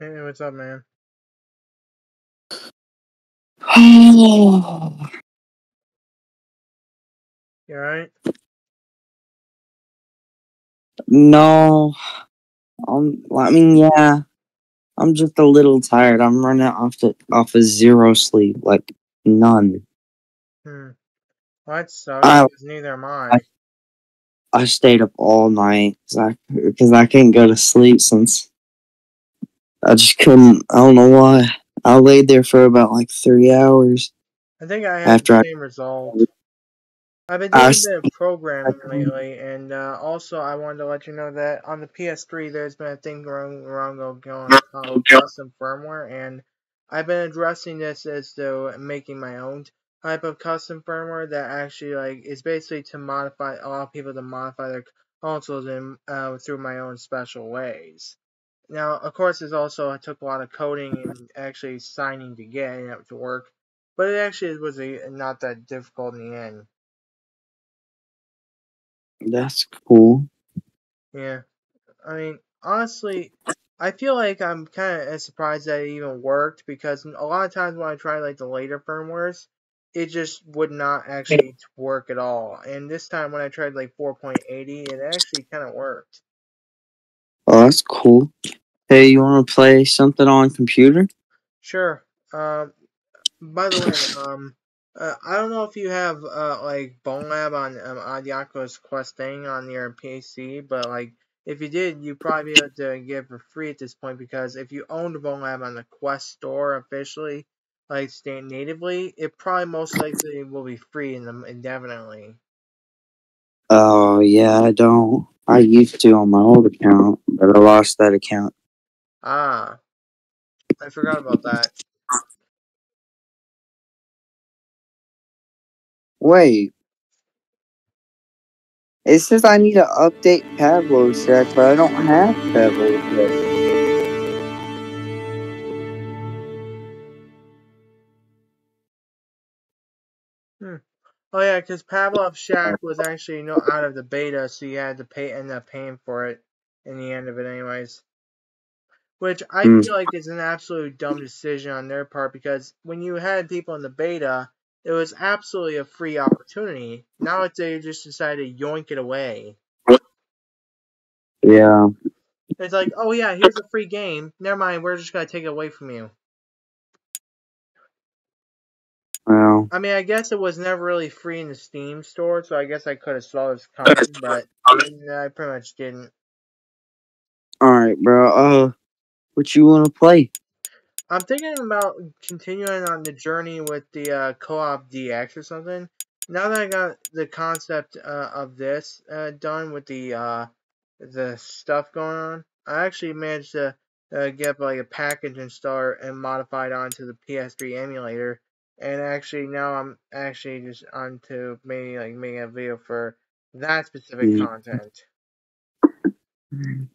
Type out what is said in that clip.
Hey, what's up, man? You alright? no. Um, I mean, yeah. I'm just a little tired. I'm running off the off of zero sleep, like none. Hmm. Well, that sucks, I- neither am I. I stayed up all night because I because I couldn't go to sleep since I just couldn't. I don't know why. I laid there for about like three hours. I think I had After the I- same result. I've been I doing bit of programming lately, and uh, also I wanted to let you know that on the PS3 there's been a thing going around going on called custom firmware, and I've been addressing this as though making my own type of custom firmware that actually like is basically to modify allow people to modify their consoles in uh, through my own special ways. Now, of course, this also took a lot of coding and actually signing to get it to work, but it actually was a, not that difficult in the end. That's cool. Yeah. I mean, honestly, I feel like I'm kind of surprised that it even worked because a lot of times when I try like the later firmwares, it just would not actually work at all. And this time when I tried like 4.80, it actually kind of worked. Oh, that's cool. Hey, you want to play something on computer? Sure. Um, by the way, um, uh, I don't know if you have uh like Bonelab on um, on Quest thing on your PC, but like if you did, you probably be able to get it for free at this point because if you owned Bonelab on the Quest store officially, like staying natively, it probably most likely will be free in them indefinitely. Oh yeah, I don't. I used to on my old account, but I lost that account. Ah, I forgot about that. Wait. It says I need to update Pavlov Shack, but I don't have Pablo yet. Oh yeah, because Pavlov Shack was actually no out of the beta, so you had to pay end up paying for it in the end of it, anyways. Which I Hmm. feel like is an absolute dumb decision on their part because when you had people in the beta, it was absolutely a free opportunity. Now it's they just decided to yoink it away. Yeah. It's like, oh yeah, here's a free game. Never mind, we're just gonna take it away from you. Well, I mean, I guess it was never really free in the Steam store, so I guess I could have saw this coming, but I pretty much didn't. all right, bro. Uh, what you want to play? I'm thinking about continuing on the journey with the uh, co-op DX or something. Now that I got the concept uh, of this uh, done with the uh, the stuff going on, I actually managed to uh, get like a package installer and modified onto the PS3 emulator. And actually now I'm actually just onto maybe like making a video for that specific Mm. content.